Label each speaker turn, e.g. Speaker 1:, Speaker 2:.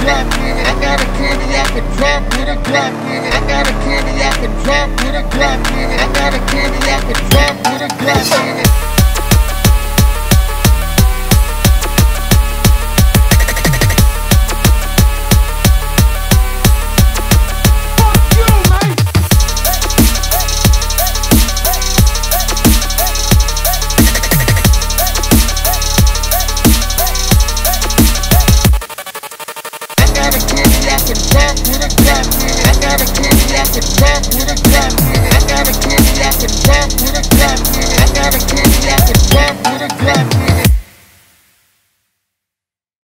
Speaker 1: I got a candy I can drop with a drop with it. I got a candy I can drop with a drop with. I got a candy I drop with a drop it. Yeah.